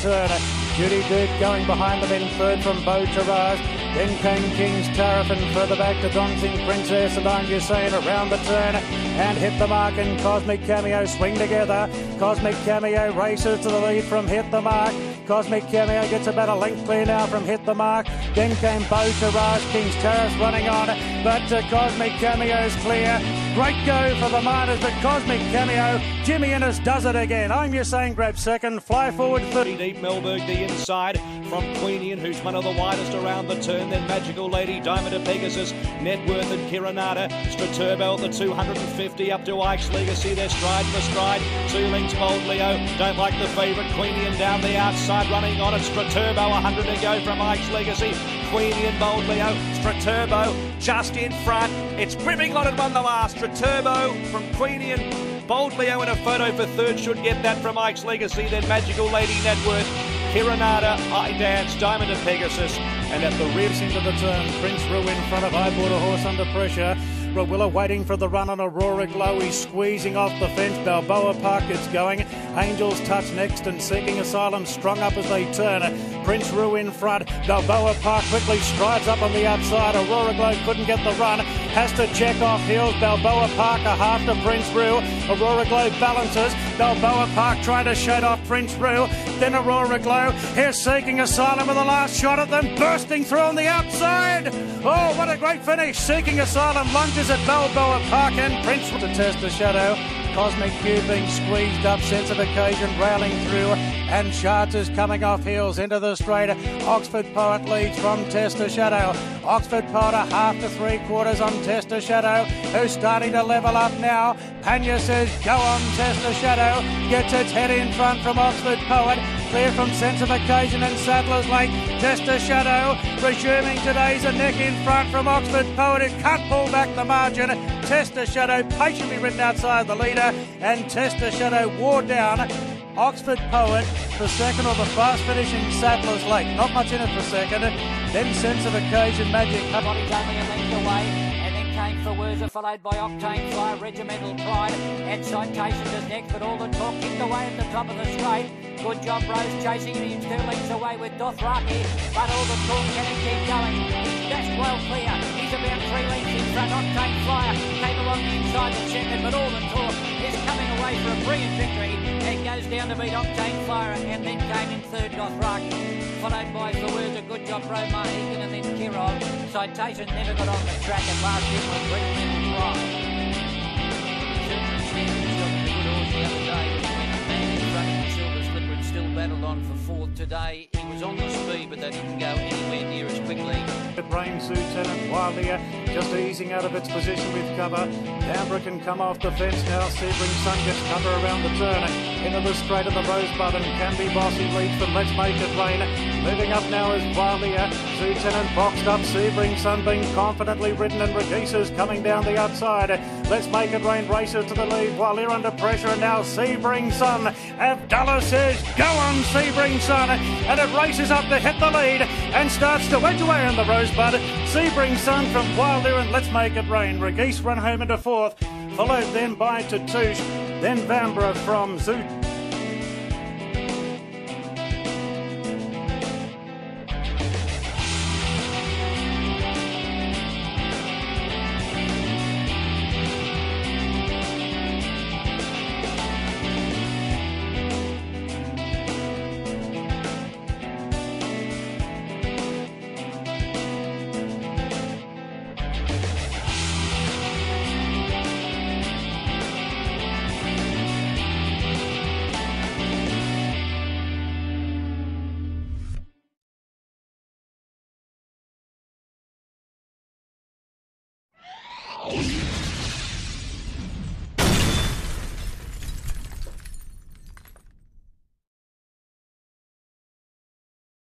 Turner. Judy Duke going behind them in third from Beau Taraj. Then came King's Tariff and further back to Dancing Princess and I'm Hussein around the turn and hit the mark and Cosmic Cameo swing together. Cosmic Cameo races to the lead from hit the mark. Cosmic Cameo gets about a length clear now from hit the mark. Then came Beau Taraj, King's Tariff running on, but uh, Cosmic Cameo's clear. Great go for the Miners, but Cosmic Cameo, Jimmy Innes does it again. I'm Usain grab second, fly forward 30. Deep Melberg the inside from Queenian, who's one of the widest around the turn. Then Magical Lady, Diamond of Pegasus, Networth and Kiranata, Straturbo the 250 up to Ike's Legacy. They're stride for stride. Two links Bold Leo. Don't like the favourite Queenian down the outside, running on it. Straturbo 100 to go from Ike's Legacy. Queenian Bold Leo, Straturbo just in front. It's Brimming on and won the last. Straturbo from Queenian. Bold Leo in a photo for third should get that from Ike's Legacy. Then Magical Lady Networth, Kiranada, I Dance, Diamond of Pegasus, and at the rear. into the turn. Prince Rue in front of I Bought a Horse under pressure. Rawilla waiting for the run on Aurora Glow. He's squeezing off the fence. Balboa Park gets going. Angels touch next and seeking asylum strung up as they turn. Prince Rue in front. Balboa Park quickly strides up on the outside. Aurora Glow couldn't get the run. Has to check off heels. Balboa Park a half to Prince Rue. Aurora Glow balances. Balboa Park trying to shade off Prince Rue. Then Aurora Glow. Here's seeking asylum with the last shot at them. Bursting through on the outside. Oh, what a great finish. Seeking asylum lunges at Balboa Park and Prince to test the shadow. Cosmic Q being squeezed up, sense of occasion railing through, and Charters coming off heels into the straight. Oxford Poet leads from Tester Shadow. Oxford Poet a half to three quarters on Tester Shadow, who's starting to level up now. Panya says, go on Tester Shadow, gets its head in front from Oxford Poet. Clear from Sense of Occasion and Sadler's Lake. Tester Shadow resuming today's a neck in front from Oxford Poet who can't pull back the margin. Tester Shadow patiently ridden outside the leader and Tester Shadow wore down Oxford Poet for second or the fast finishing Sadler's Lake. Not much in it for second. Then Sense of Occasion Magic. Body's only a length away. And then came for Werza, followed by Octane Fire, Regimental Pride, and Citation is next, but all the talk kicked away at the top of the straight. Good job, Rose, chasing him. He's two lengths away with Dothraki, but all the talk can keep going? Dashed well clear. He's about three lengths in front. Octane Flyer came along the inside the second, but all the talk is coming away for a brilliant victory. And goes down to beat Octane Flyer, and then came in third Dothraki, followed by Fawerza, Good job, Pro Mahigan, and then Kirov. Citation never got on the track and last in was on for fourth today. Was on the speed, but they didn't go anywhere near as quickly. Brains Lieutenant Wildlier just easing out of its position with cover. Canberra can come off the fence now. Sebring Sun gets cover around the turn. Into the straight of the Rosebud and can be bossy leads from Let's Make It Rain. Moving up now is Wildlier. Lieutenant boxed up. Sebring Sun being confidently ridden and Regisa's coming down the outside. Let's Make It Rain races to the lead while they're under pressure and now Sebring Sun. Abdallah says, go on Sebring Sun. And it races up to hit the lead and starts to wedge away on the Rosebud. Sebring Sun from Wilder and Let's Make It Rain. Regis run home into fourth, followed then by Tatouche, then Vambra from Zoot. Oh,